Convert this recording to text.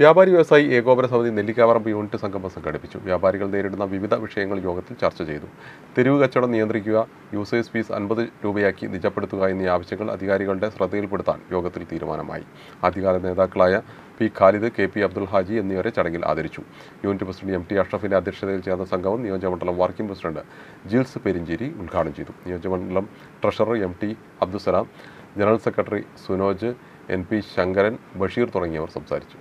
വ്യാപാരി വ്യവസായി ഏകോപന സമിതി നെല്ലിക്കാവറമ്പ് യൂണിറ്റ് സംഗമം സംഘടിപ്പിച്ചു. വ്യാപാരികൾ നേരിടുന്ന വിവിധ വിഷയങ്ങൾ യോഗത്തിൽ ചർച്ച ചെയ്തു. തെരുവ് കച്ചവടം നിയന്ത്രിക്കുക യൂസേഴ്സ് ഫീസ് അൻപത് രൂപയാക്കി നിജപ്പെടുത്തുക എന്നീ ആവശ്യങ്ങൾ അധികാരികളുടെ ശ്രദ്ധയിൽപ്പെടുത്താൻ യോഗത്തിൽ തീരുമാനമായി. അധികാര നേതാക്കളായ P Khalid K P Abdul Haji എന്നിവരെ ചടങ്ങിൽ ആദരിച്ചു. യൂണിറ്റ് പ്രസിഡന്റ് എം ടി അഷ്റഫിന്റെ അധ്യക്ഷതയിൽ ചേർന്ന സംഘവും നിയോജകമണ്ഡലം വർക്കിംഗ് പ്രസിഡന്റ് ജിൽസ് പെരിഞ്ചേരി ഉദ്ഘാടനം ചെയ്തു. നിയോജകമണ്ഡലം treasurer M T Abdussalam general secretary Sunoj N P Shankaran Basheer തുടങ്ങിയവർ സംസാരിച്ചു.